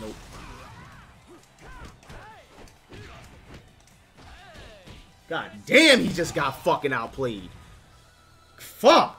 Nope. God damn, he just got fucking outplayed. Fuck.